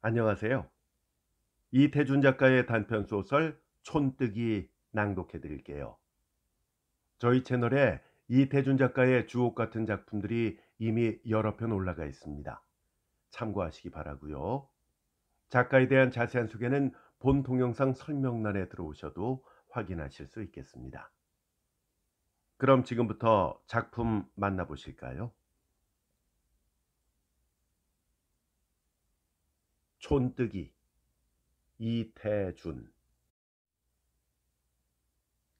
안녕하세요. 이태준 작가의 단편 소설 촌뜨기 낭독해 드릴게요. 저희 채널에 이태준 작가의 주옥 같은 작품들이 이미 여러 편 올라가 있습니다. 참고하시기 바라고요. 작가에 대한 자세한 소개는 본 동영상 설명란에 들어오셔도 확인하실 수 있겠습니다. 그럼 지금부터 작품 만나보실까요? 촌뜨기 이태준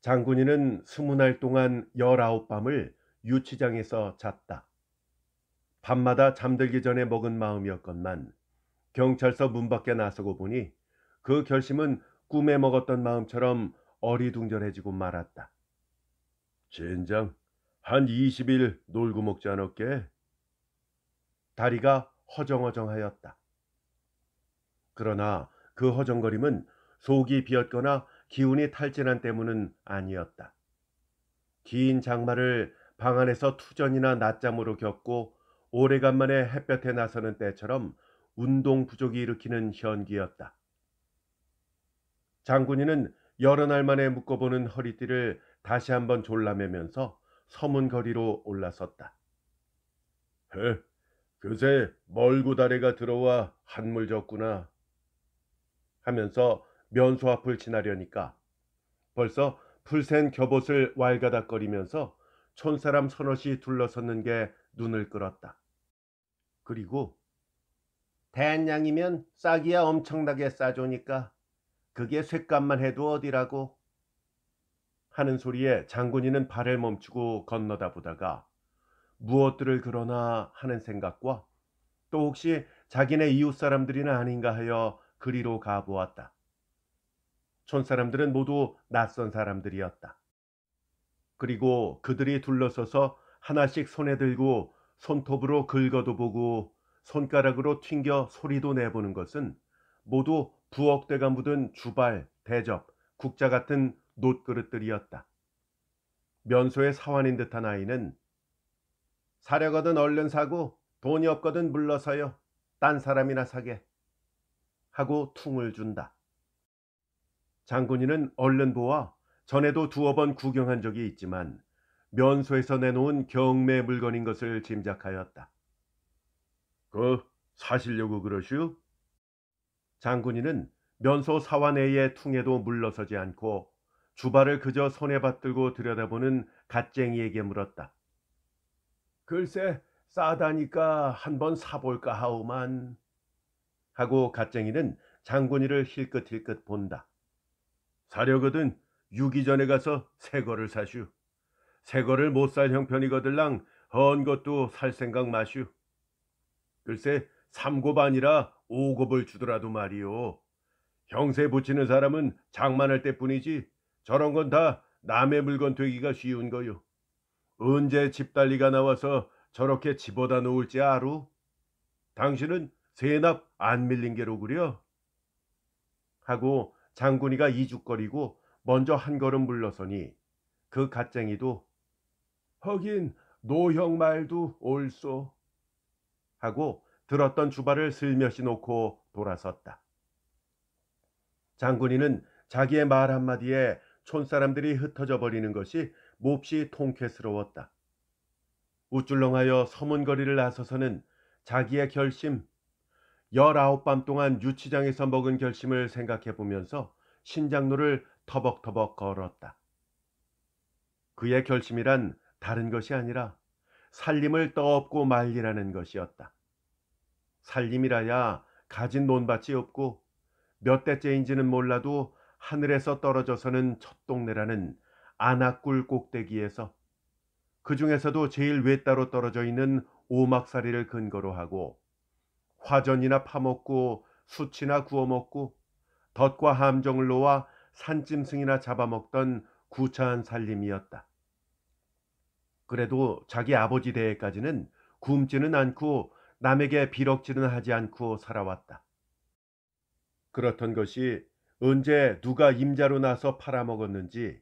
장군이는 스무 날 동안 열아홉 밤을 유치장에서 잤다. 밤마다 잠들기 전에 먹은 마음이었건만 경찰서 문 밖에 나서고 보니 그 결심은 꿈에 먹었던 마음처럼 어리둥절해지고 말았다. 젠장, 한 20일 놀고 먹지 않았게? 다리가 허정허정하였다. 그러나 그 허정거림은 속이 비었거나 기운이 탈진한 때문은 아니었다. 긴 장마를 방 안에서 투전이나 낮잠으로 겪고 오래간만에 햇볕에 나서는 때처럼 운동 부족이 일으키는 현기였다. 장군이는 여러 날 만에 묶어보는 허리띠를 다시 한번 졸라매면서 서문 거리로 올라섰다. 헤, 그새 멀고 다래가 들어와 한물 졌구나. 하면서 면소 앞을 지나려니까 벌써 풀센 겹옷을 왈가닥거리면서 촌사람 서너시 둘러섰는 게 눈을 끌었다. 그리고 대한양이면 싹이야 엄청나게 싸조니까 그게 쇳값만 해도 어디라고 하는 소리에 장군이는 발을 멈추고 건너다 보다가 무엇들을 그러나 하는 생각과 또 혹시 자기네 이웃 사람들이나 아닌가 하여 그리로 가보았다. 촌사람들은 모두 낯선 사람들이었다. 그리고 그들이 둘러서서 하나씩 손에 들고 손톱으로 긁어도 보고 손가락으로 튕겨 소리도 내보는 것은 모두 부엌대가 묻은 주발, 대접, 국자 같은 놋그릇들이었다. 면소의 사환인 듯한 아이는 사려거든 얼른 사고 돈이 없거든 물러서요. 딴 사람이나 사게. 하고 퉁을 준다. 장군이는 얼른 보아 전에도 두어 번 구경한 적이 있지만 면소에서 내놓은 경매 물건인 것을 짐작하였다. 그 사시려고 그러슈? 장군이는 면소 사환회의 퉁에도 물러서지 않고 주발을 그저 손에 받들고 들여다보는 갓쟁이에게 물었다. 글쎄 싸다니까 한번 사볼까 하오만. 하고 갓쟁이는 장군이를 힐끗힐끗 본다. 사려거든 유기 전에 가서 새 거를 사슈. 새 거를 못 살 형편이거들랑 헌 것도 살 생각 마슈. 글쎄 삼곱 아니라 오곱을 주더라도 말이오. 형세 붙이는 사람은 장만할 때뿐이지 저런 건 다 남의 물건 되기가 쉬운 거요. 언제 집달리가 나와서 저렇게 집어다 놓을지 아루? 당신은 세납 안 밀린 게로 그려? 하고 장군이가 이죽거리고 먼저 한 걸음 물러서니 그 갓쟁이도 허긴 노형 말도 옳소 하고 들었던 주발을 슬며시 놓고 돌아섰다. 장군이는 자기의 말 한마디에 촌사람들이 흩어져 버리는 것이 몹시 통쾌스러웠다. 우쭐렁하여 서문거리를 나서서는 자기의 결심, 열아홉 밤 동안 유치장에서 먹은 결심을 생각해 보면서 신장로를 터벅터벅 걸었다. 그의 결심이란 다른 것이 아니라 살림을 떠엎고 말리라는 것이었다. 살림이라야 가진 논밭이 없고 몇 대째인지는 몰라도 하늘에서 떨어져서는 첫 동네라는 안악굴 꼭대기에서 그 중에서도 제일 외따로 떨어져 있는 오막사리를 근거로 하고 화전이나 파먹고 수치나 구워먹고 덫과 함정을 놓아 산짐승이나 잡아먹던 구차한 살림이었다. 그래도 자기 아버지 대에까지는 굶지는 않고 남에게 비럭지는 하지 않고 살아왔다. 그렇던 것이 언제 누가 임자로 나서 팔아먹었는지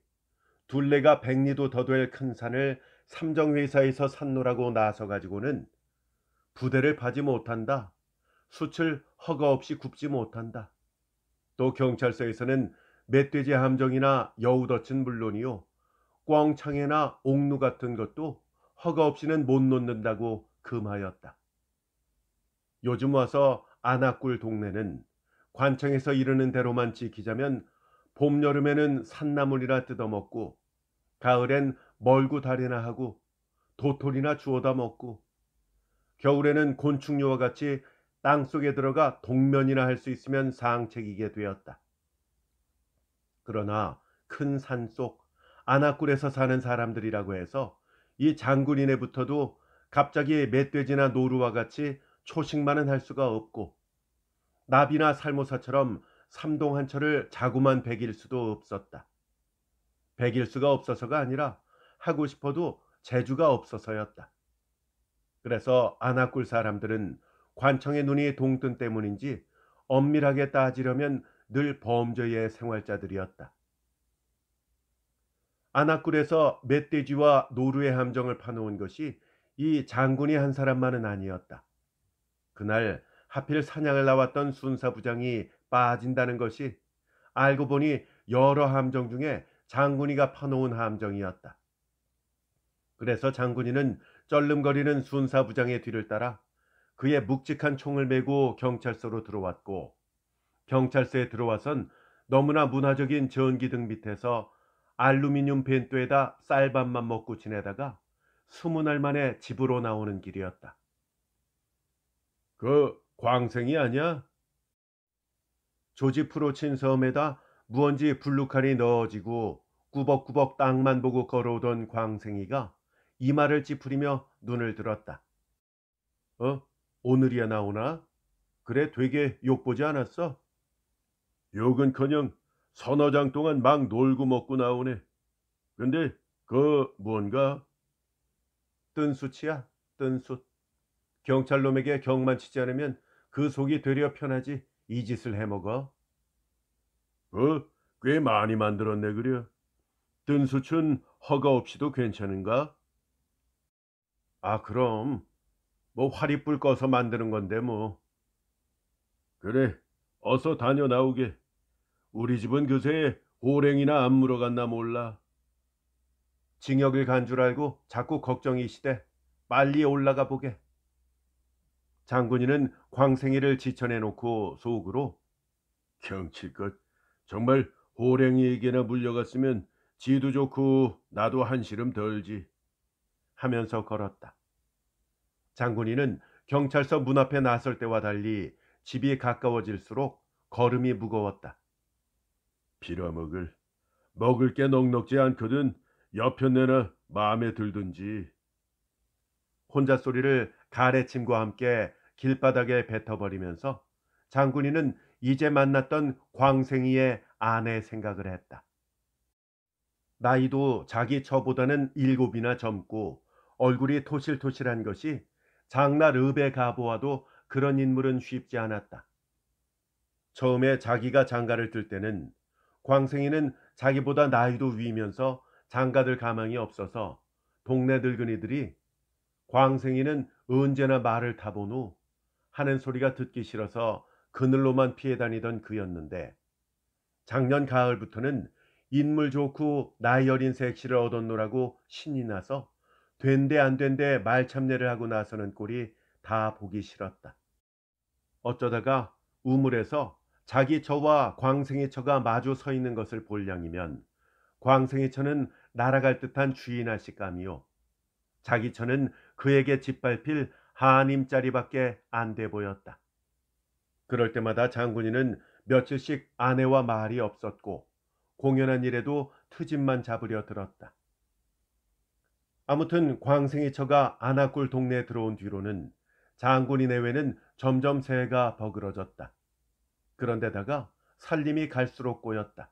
둘레가 백리도 더 될 큰 산을 삼정회사에서 산노라고 나서 가지고는 부대를 파지 못한다. 숯을 허가 없이 굽지 못한다. 또 경찰서에서는 멧돼지 함정이나 여우덫은 물론이요. 꽝창회나 옥루 같은 것도 허가 없이는 못 놓는다고 금하였다. 요즘 와서 안악굴 동네는 관청에서 이르는 대로만 지키자면 봄 여름에는 산나물이나 뜯어먹고 가을엔 멀구다리나 하고 도토리나 주워다 먹고 겨울에는 곤충류와 같이 땅 속에 들어가 동면이나 할 수 있으면 상책이게 되었다. 그러나 큰 산속 안악굴에서 사는 사람들이라고 해서 이 장군이네부터도 갑자기 멧돼지나 노루와 같이 초식만은 할 수가 없고 나비나 살모사처럼 삼동한처를 자구만 베길 수도 없었다. 베길 수가 없어서가 아니라 하고 싶어도 재주가 없어서였다. 그래서 안악굴 사람들은 관청의 눈이 동뜬 때문인지 엄밀하게 따지려면 늘 범죄의 생활자들이었다. 안악굴에서 멧돼지와 노루의 함정을 파놓은 것이 이 장군이 한 사람만은 아니었다. 그날 하필 사냥을 나왔던 순사부장이 빠진다는 것이 알고 보니 여러 함정 중에 장군이가 파놓은 함정이었다. 그래서 장군이는 쩔름거리는 순사부장의 뒤를 따라 그의 묵직한 총을 메고 경찰서로 들어왔고 경찰서에 들어와선 너무나 문화적인 전기등 밑에서 알루미늄 벤또에다 쌀밥만 먹고 지내다가 스무 날 만에 집으로 나오는 길이었다. 그 광생이 아니야? 조지 프로친 섬에다 무언지 블루칼이 넣어지고 꾸벅꾸벅 땅만 보고 걸어오던 광생이가 이마를 찌푸리며 눈을 들었다. 어? 오늘이야 나오나? 그래 되게 욕보지 않았어? 욕은커녕 서너 장 동안 막 놀고 먹고 나오네. 근데 그 뭔가 뜬수치야 뜬숫. 경찰놈에게 경만 치지 않으면 그 속이 되려 편하지 이 짓을 해먹어. 어, 꽤 많이 만들었네 그려. 뜬수춘 허가 없이도 괜찮은가? 아 그럼 뭐 화리불 꺼서 만드는 건데 뭐. 그래 어서 다녀 나오게. 우리 집은 그새 호랭이나 안 물어갔나 몰라. 징역을 간 줄 알고 자꾸 걱정이시대. 빨리 올라가 보게. 장군이는 광생이를 지쳐내놓고 속으로 경치껏 정말 호랭이에게나 물려갔으면 지도 좋고 나도 한시름 덜지 하면서 걸었다. 장군이는 경찰서 문 앞에 나설 때와 달리 집이 가까워질수록 걸음이 무거웠다. 빌어먹을 먹을 게 넉넉지 않거든 여편내나 마음에 들든지 혼자 소리를 가래침과 함께 길바닥에 뱉어버리면서 장군이는 이제 만났던 광생이의 아내 생각을 했다. 나이도 자기 처보다는 일곱이나 젊고 얼굴이 토실토실한 것이 장나 르베 가보아도 그런 인물은 쉽지 않았다. 처음에 자기가 장가를 들 때는 광생이는 자기보다 나이도 위면서 장가들 가망이 없어서 동네 늙은이들이 광생이는 언제나 말을 타본 후 하는 소리가 듣기 싫어서 그늘로만 피해 다니던 그였는데 작년 가을부터는 인물 좋고 나이 어린 색시를 얻었노라고 신이 나서 된데 안 된데 말참내를 하고 나서는 꼴이 다 보기 싫었다. 어쩌다가 우물에서 자기 처와 광생이 처가 마주 서 있는 것을 볼 양이면 광생이 처는 날아갈 듯한 주인할 식감이요. 자기 처는 그에게 짓밟힐 한임짜리밖에 안 돼 보였다. 그럴 때마다 장군이는 며칠씩 아내와 말이 없었고 공연한 일에도 트집만 잡으려 들었다. 아무튼 광생이 처가 아나골 동네에 들어온 뒤로는 장군이 내외는 점점 새가 버그러졌다. 그런데다가 살림이 갈수록 꼬였다.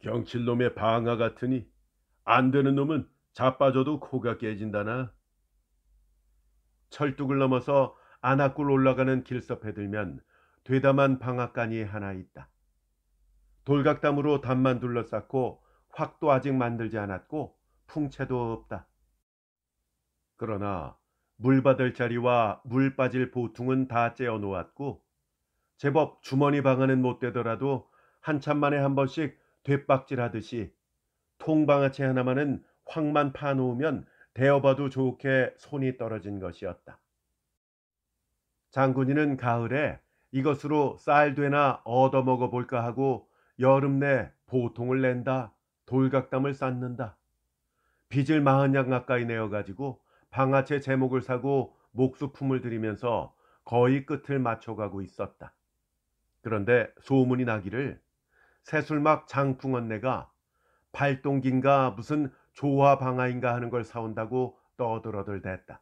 경칠놈의 방아 같으니 안 되는 놈은 자빠져도 코가 깨진다나. 철뚝을 넘어서 아나골 올라가는 길섭에 들면 되담한 방앗간이 하나 있다. 돌각담으로 담만 둘러쌌고 확도 아직 만들지 않았고 풍채도 없다. 그러나 물 받을 자리와 물 빠질 보퉁은 다 째어 놓았고 제법 주머니 방아는 못 되더라도 한참 만에 한 번씩 뒷박질하듯이 통방아채 하나만은 확만 파놓으면 대어봐도 좋게 손이 떨어진 것이었다. 장군이는 가을에 이것으로 쌀되나 얻어먹어 볼까 하고 여름 내 보통을 낸다, 돌각담을 쌓는다. 빚을 마흔 양 가까이 내어가지고 방아채 제목을 사고 목수품을 들이면서 거의 끝을 맞춰가고 있었다. 그런데 소문이 나기를 새술막 장풍언네가 발동긴가 무슨 조화방아인가 하는 걸 사온다고 떠들어들 댔다.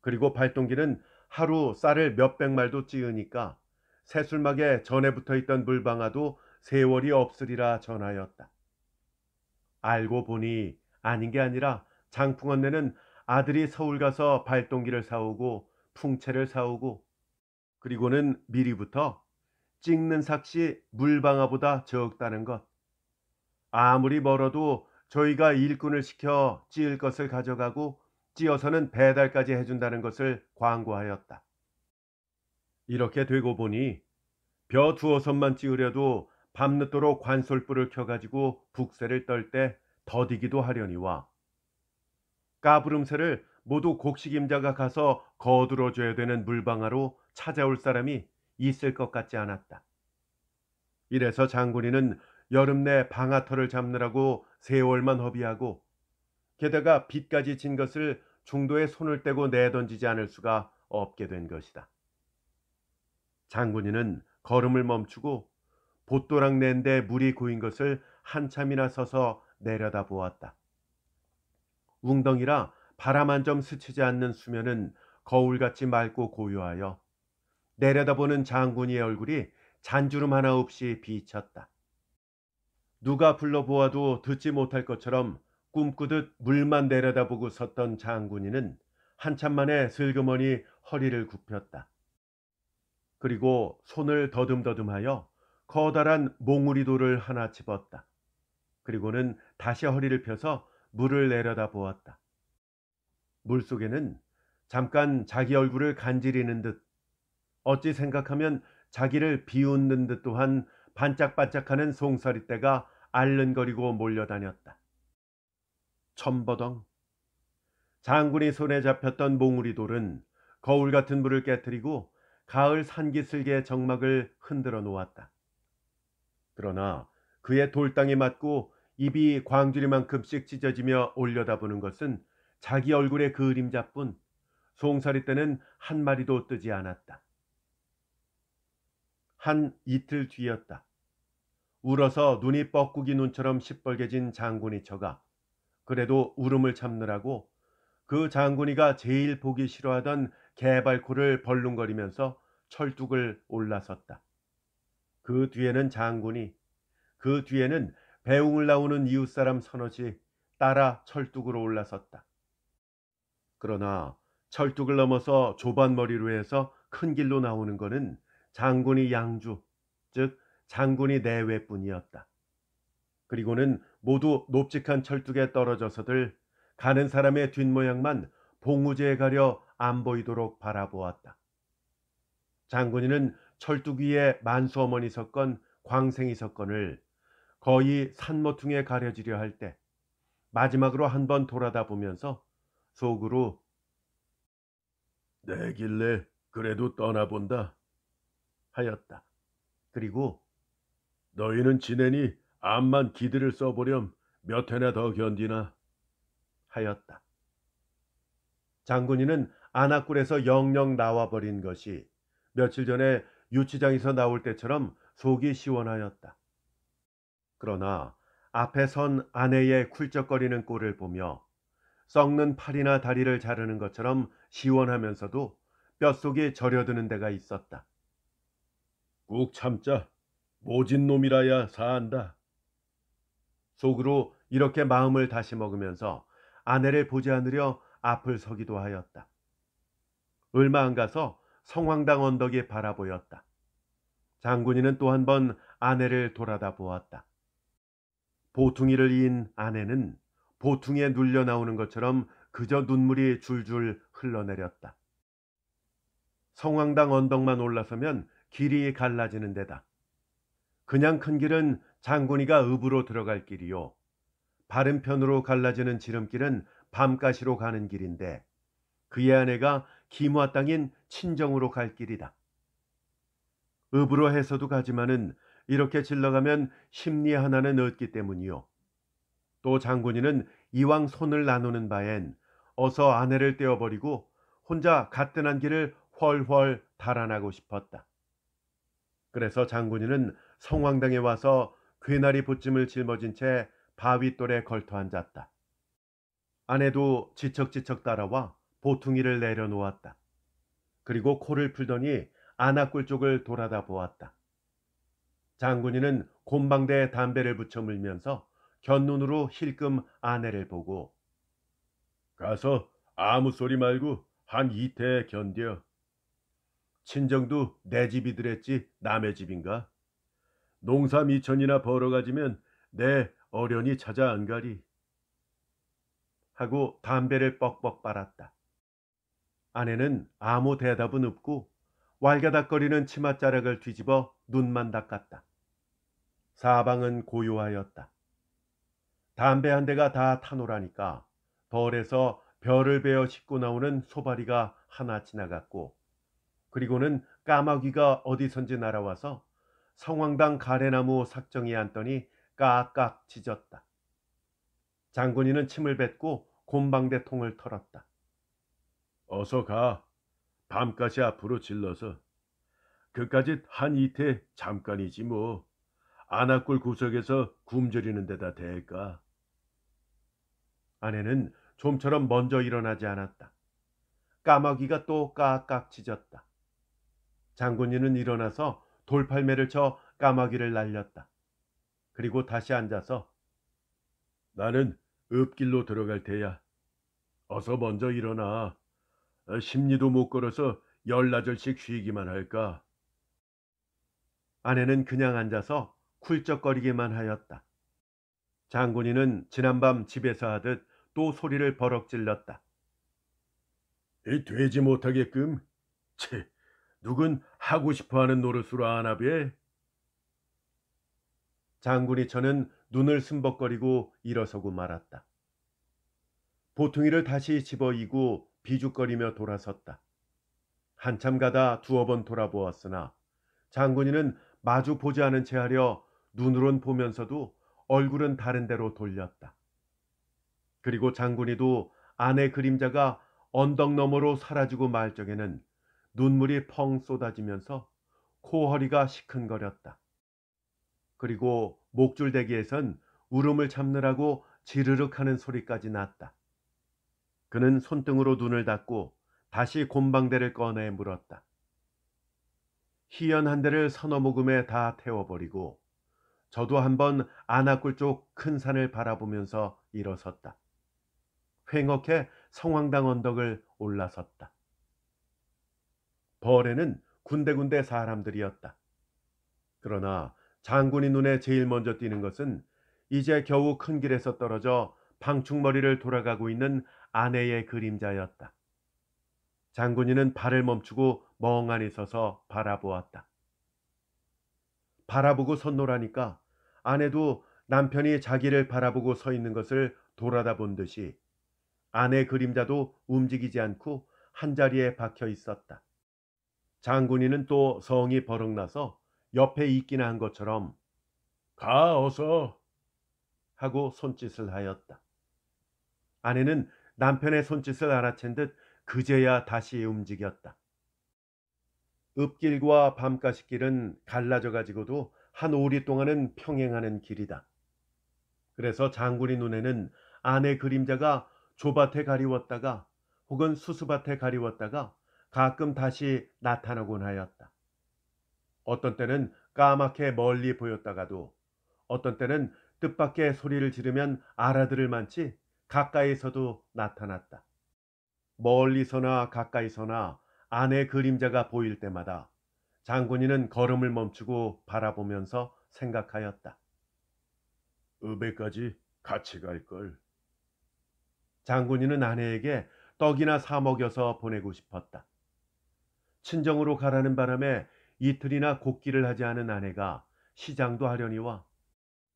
그리고 발동기는 하루 쌀을 몇백 말도 찌으니까 새술막에 전에 붙어 있던 물방아도 세월이 없으리라 전하였다. 알고 보니 아닌 게 아니라 장풍언네는 아들이 서울 가서 발동기를 사오고 풍채를 사오고 그리고는 미리부터 찍는 삭시 물방아보다 적다는 것. 아무리 멀어도 저희가 일꾼을 시켜 찌을 것을 가져가고 찌어서는 배달까지 해준다는 것을 광고하였다. 이렇게 되고 보니 벼 두어 선만 찌으려도 밤늦도록 관솔불을 켜가지고 북새를 떨 때 더디기도 하려니와 까부름새를 모두 곡식임자가 가서 거들어줘야 되는 물방아로 찾아올 사람이 있을 것 같지 않았다. 이래서 장군이는 여름 내 방아털을 잡느라고 세월만 허비하고 게다가 빚까지 진 것을 중도에 손을 떼고 내던지지 않을 수가 없게 된 것이다. 장군이는 걸음을 멈추고 보또랑 낸데 물이 고인 것을 한참이나 서서 내려다 보았다. 웅덩이라 바람 한 점 스치지 않는 수면은 거울같이 맑고 고요하여 내려다보는 장군이의 얼굴이 잔주름 하나 없이 비쳤다. 누가 불러보아도 듣지 못할 것처럼 꿈꾸듯 물만 내려다보고 섰던 장군이는 한참 만에 슬그머니 허리를 굽혔다. 그리고 손을 더듬더듬하여 커다란 몽우리돌을 하나 집었다. 그리고는 다시 허리를 펴서 물을 내려다 보았다. 물 속에는 잠깐 자기 얼굴을 간지리는 듯 어찌 생각하면 자기를 비웃는 듯 또한 반짝반짝하는 송사리떼가 알른거리고 몰려다녔다. 첨버덩 장군이 손에 잡혔던 몽우리 돌은 거울 같은 물을 깨뜨리고 가을 산기슭의 정막을 흔들어 놓았다. 그러나 그의 돌땅에 맞고 입이 광주리만큼씩 찢어지며 올려다보는 것은 자기 얼굴의 그림자뿐 송사리 때는 한 마리도 뜨지 않았다. 한 이틀 뒤였다. 울어서 눈이 뻐꾸기 눈처럼 시뻘개진 장군이 처가 그래도 울음을 참느라고 그 장군이가 제일 보기 싫어하던 개발코를 벌lun거리면서 철뚝을 올라섰다. 그 뒤에는 장군이 그 뒤에는 배웅을 나오는 이웃사람 서너지 따라 철뚝으로 올라섰다. 그러나 철뚝을 넘어서 좁은 머리로 해서 큰 길로 나오는 것은 장군이 양주, 즉 장군이 내외뿐이었다. 그리고는 모두 높직한 철뚝에 떨어져서들 가는 사람의 뒷모양만 봉우제에 가려 안 보이도록 바라보았다. 장군이는 철뚝 위에 만수 어머니 석건, 광생이 석건을 거의 산모퉁에 가려지려 할 때 마지막으로 한 번 돌아다 보면서 속으로 내 길래 그래도 떠나본다 하였다. 그리고 너희는 지내니 암만 기들을 써보렴 몇 해나 더 견디나 하였다. 장군이는 안악굴에서 영영 나와버린 것이 며칠 전에 유치장에서 나올 때처럼 속이 시원하였다. 그러나 앞에 선 아내의 쿨쩍거리는 꼴을 보며 썩는 팔이나 다리를 자르는 것처럼 시원하면서도 뼛속이 저려드는 데가 있었다. 꾹 참자. 모진 놈이라야 사한다. 속으로 이렇게 마음을 다시 먹으면서 아내를 보지 않으려 앞을 서기도 하였다. 얼마 안 가서 성황당 언덕이 바라보였다. 장군이는 또 한 번 아내를 돌아다 보았다. 보퉁이를 이은 아내는 보퉁이에 눌려 나오는 것처럼 그저 눈물이 줄줄 흘러내렸다. 성황당 언덕만 올라서면 길이 갈라지는 데다. 그냥 큰 길은 장군이가 읍으로 들어갈 길이요. 바른 편으로 갈라지는 지름길은 밤가시로 가는 길인데 그의 아내가 기무아 땅인 친정으로 갈 길이다. 읍으로 해서도 가지만은 이렇게 질러가면 심리 하나는 얻기 때문이요. 또 장군이는 이왕 손을 나누는 바엔 어서 아내를 떼어버리고 혼자 가뜬한 길을 훨훨 달아나고 싶었다. 그래서 장군이는 성황당에 와서 괴나리 보찜을 짊어진 채 바위돌에 걸터 앉았다. 아내도 지척지척 따라와 보퉁이를 내려놓았다. 그리고 코를 풀더니 아나꿀 쪽을 돌아다 보았다. 장군이는 곰방대에 담배를 붙여 물면서 곁눈으로 힐끔 아내를 보고 가서 아무 소리 말고 한 이태 견뎌. 친정도 내 집이더랬지 남의 집인가? 농사 미천이나 벌어가지면 내 어련히 찾아 안 가리. 하고 담배를 뻑뻑 빨았다. 아내는 아무 대답은 없고 왈가닥거리는 치맛자락을 뒤집어 눈만 닦았다. 사방은 고요하였다. 담배 한 대가 다 타노라니까 벌에서 별을 베어 싣고 나오는 소바리가 하나 지나갔고 그리고는 까마귀가 어디선지 날아와서 성황당 가래나무 삭정이 앉더니 깍깍 짖었다. 장군이는 침을 뱉고 곰방대 통을 털었다. 어서 가. 밤까지 앞으로 질러서. 그까짓 한 이태 잠깐이지 뭐. 아나골 구석에서 굶주리는 데다 대까. 아내는 좀처럼 먼저 일어나지 않았다. 까마귀가 또 깍깍 짖었다. 장군이는 일어나서 돌팔매를 쳐 까마귀를 날렸다. 그리고 다시 앉아서 나는 읍길로 들어갈 테야. 어서 먼저 일어나. 심리도 못 걸어서 열나절씩 쉬기만 할까. 아내는 그냥 앉아서 쿨쩍거리기만 하였다. 장군이는 지난밤 집에서 하듯 또 소리를 버럭 질렀다. 이 되지 못하게끔 채 누군 하고 싶어하는 노릇으로 아나베? 장군이 저는 눈을 숨벅거리고 일어서고 말았다. 보퉁이를 다시 집어이고 비죽거리며 돌아섰다. 한참 가다 두어 번 돌아보았으나 장군이는 마주 보지 않은 채 하려 눈으론 보면서도 얼굴은 다른 데로 돌렸다. 그리고 장군이도 아내 그림자가 언덕 너머로 사라지고 말 적에는 눈물이 펑 쏟아지면서 코허리가 시큰거렸다. 그리고 목줄대기에선 울음을 참느라고 지르륵 하는 소리까지 났다. 그는 손등으로 눈을 닫고 다시 곰방대를 꺼내 물었다. 희연 한 대를 서너 모금에 다 태워버리고 저도 한번 아나꿀 쪽큰 산을 바라보면서 일어섰다. 횡억해 성황당 언덕을 올라섰다. 벌에는 군데군데 사람들이었다. 그러나 장군이 눈에 제일 먼저 띄는 것은 이제 겨우 큰 길에서 떨어져 방충머리를 돌아가고 있는 아내의 그림자였다. 장군이는 발을 멈추고 멍하니 서서 바라보았다. 바라보고 섰노라니까 아내도 남편이 자기를 바라보고 서 있는 것을 돌아다 본 듯이 아내 그림자도 움직이지 않고 한자리에 박혀 있었다. 장군이는 또 성이 버럭나서 옆에 있기나 한 것처럼 가 어서 하고 손짓을 하였다. 아내는 남편의 손짓을 알아챈 듯 그제야 다시 움직였다. 읍길과 밤가시길은 갈라져 가지고도 한 오리 동안은 평행하는 길이다. 그래서 장군이 눈에는 아내 그림자가 조밭에 가리웠다가 혹은 수수밭에 가리웠다가 가끔 다시 나타나곤 하였다. 어떤 때는 까맣게 멀리 보였다가도 어떤 때는 뜻밖의 소리를 지르면 알아들을 만치 가까이서도 나타났다. 멀리서나 가까이서나 아내 그림자가 보일 때마다 장군이는 걸음을 멈추고 바라보면서 생각하였다. 읍에까지 같이 갈 걸. 장군이는 아내에게 떡이나 사 먹여서 보내고 싶었다. 친정으로 가라는 바람에 이틀이나 곡기를 하지 않은 아내가 시장도 하려니와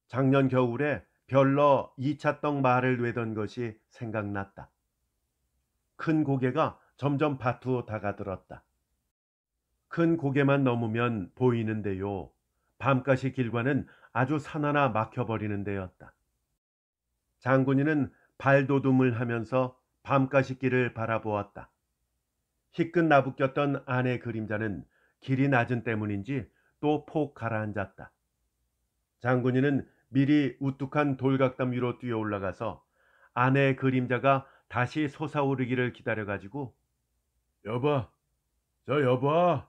작년 겨울에 별러 2차 떡 말을 외던 것이 생각났다. 큰 고개가 점점 밭으로 다가들었다. 큰 고개만 넘으면 보이는데요. 밤가시 길과는 아주 산 하나 막혀버리는 데였다. 장군이는 발도둠을 하면서 밤가시 길을 바라보았다. 희끗 나부꼈던 아내 그림자는 길이 낮은 때문인지 또 폭 가라앉았다. 장군이는 미리 우뚝한 돌각담 위로 뛰어 올라가서 아내의 그림자가 다시 솟아오르기를 기다려가지고 여봐, 저 여봐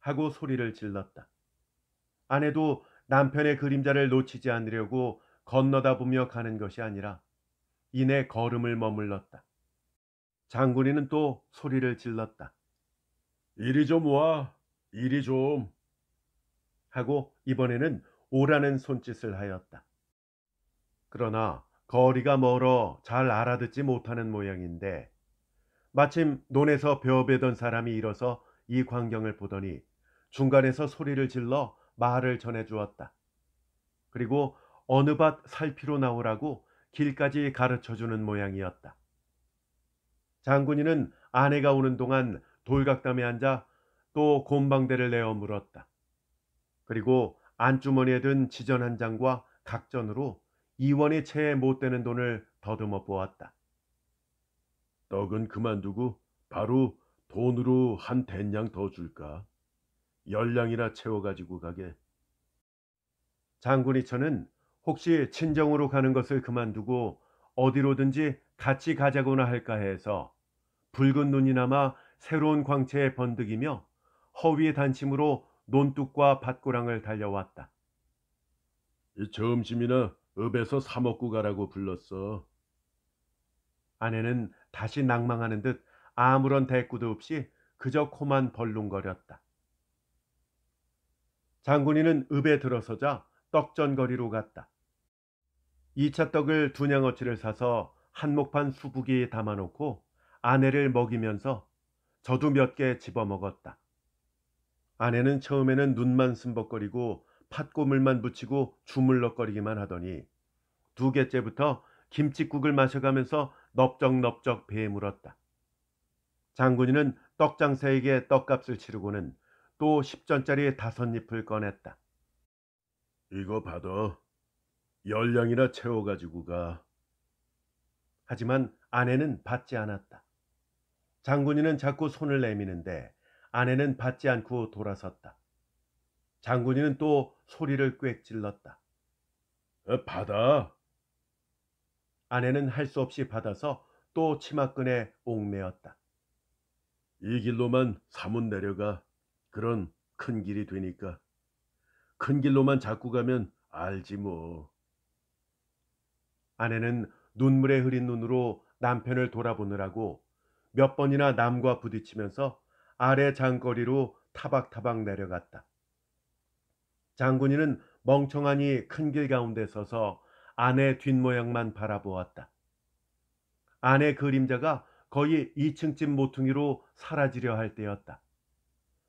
하고 소리를 질렀다. 아내도 남편의 그림자를 놓치지 않으려고 건너다 보며 가는 것이 아니라 이내 걸음을 머물렀다. 장군이는 또 소리를 질렀다. 이리 좀 와, 이리 좀. 하고 이번에는 오라는 손짓을 하였다. 그러나 거리가 멀어 잘 알아듣지 못하는 모양인데 마침 논에서 벼베던 사람이 일어서 이 광경을 보더니 중간에서 소리를 질러 말을 전해 주었다. 그리고 어느 밭 살피로 나오라고 길까지 가르쳐 주는 모양이었다. 장군이는 아내가 오는 동안 돌각담에 앉아 또 곰방대를 내어 물었다. 그리고 안주머니에 든 지전 한 장과 각전으로 이원이 채에 못 되는 돈을 더듬어 보았다. 떡은 그만두고 바로 돈으로 한 된량 더 줄까? 열량이나 채워가지고 가게. 장군이처는 혹시 친정으로 가는 것을 그만두고 어디로든지 같이 가자고나 할까 해서 붉은 눈이 남아 새로운 광채에 번득이며 허위의 단침으로 논뚝과 밭고랑을 달려왔다. 점심이나 읍에서 사 먹고 가라고 불렀어. 아내는 다시 낭망하는 듯 아무런 대꾸도 없이 그저 코만 벌lun거렸다. 장군이는 읍에 들어서자 떡전거리로 갔다. 2차 떡을 두 냥어치를 사서 한목판 수북이 담아놓고 아내를 먹이면서 저도 몇 개 집어먹었다. 아내는 처음에는 눈만 숨벅거리고 팥고물만 붙이고 주물럭거리기만 하더니 두 개째부터 김치국을 마셔가면서 넙적넙적 배에 물었다. 장군이는 떡장사에게 떡값을 치르고는 또 10전짜리 다섯 잎을 꺼냈다. 이거 받아. 열량이나 채워가지고 가. 하지만 아내는 받지 않았다. 장군이는 자꾸 손을 내미는데 아내는 받지 않고 돌아섰다. 장군이는 또 소리를 꽥 질렀다. 어, 받아. 아내는 할 수 없이 받아서 또 치마끈에 옥매었다. 이 길로만 사문 내려가. 그런 큰 길이 되니까. 큰 길로만 자꾸 가면 알지 뭐. 아내는 눈물에 흐린 눈으로 남편을 돌아보느라고 몇 번이나 남과 부딪히면서 아래 장거리로 타박타박 내려갔다. 장군이는 멍청하니 큰 길 가운데 서서 아내 뒷모양만 바라보았다. 아내 그림자가 거의 2층집 모퉁이로 사라지려 할 때였다.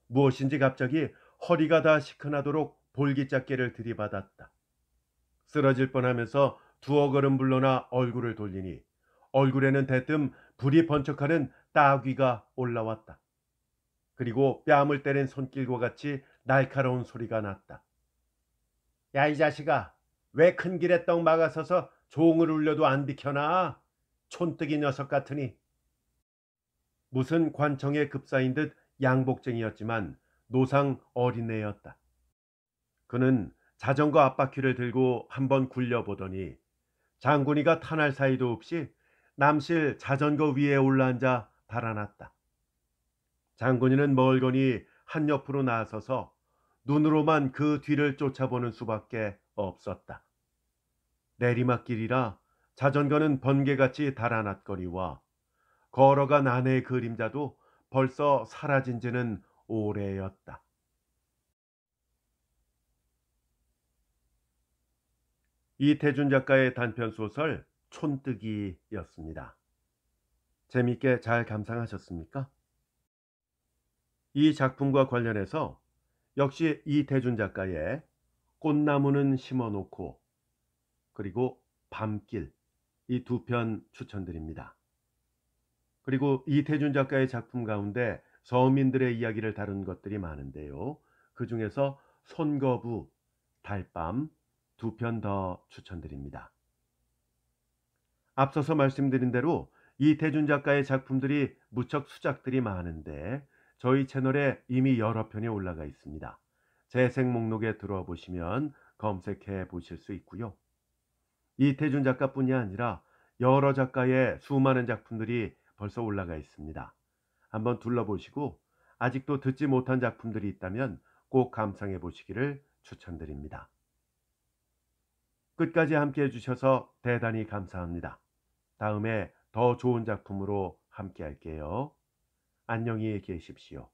무엇인지 갑자기 허리가 다 시큰하도록 볼기짝개를 들이받았다. 쓰러질 뻔하면서 두어 걸음 물러나 얼굴을 돌리니 얼굴에는 대뜸 불이 번쩍하는 따귀가 올라왔다. 그리고 뺨을 때린 손길과 같이 날카로운 소리가 났다. 야 이 자식아 왜 큰 길에 떡 막아서서 종을 울려도 안 비켜나? 촌뜨기 녀석 같으니. 무슨 관청의 급사인 듯 양복쟁이였지만 노상 어린애였다. 그는 자전거 앞바퀴를 들고 한번 굴려보더니 장군이가 탄할 사이도 없이 남실 자전거 위에 올라앉아 달아났다. 장군이는 멀거니 한 옆으로 나서서 눈으로만 그 뒤를 쫓아보는 수밖에 없었다. 내리막길이라 자전거는 번개같이 달아났거니와 걸어간 아내의 그림자도 벌써 사라진 지는 오래였다. 이태준 작가의 단편 소설 촌뜨기였습니다. 재밌게 잘 감상하셨습니까? 이 작품과 관련해서 역시 이태준 작가의 꽃나무는 심어놓고 그리고 밤길 이 두 편 추천드립니다. 그리고 이태준 작가의 작품 가운데 서민들의 이야기를 다룬 것들이 많은데요. 그 중에서 손거부, 달밤 두 편 더 추천드립니다. 앞서서 말씀드린 대로 이태준 작가의 작품들이 무척 수작들이 많은데 저희 채널에 이미 여러 편이 올라가 있습니다. 재생 목록에 들어와 보시면 검색해 보실 수 있고요. 이태준 작가뿐이 아니라 여러 작가의 수많은 작품들이 벌써 올라가 있습니다. 한번 둘러보시고 아직도 듣지 못한 작품들이 있다면 꼭 감상해 보시기를 추천드립니다. 끝까지 함께 해주셔서 대단히 감사합니다. 다음에 더 좋은 작품으로 함께 할게요. 안녕히 계십시오.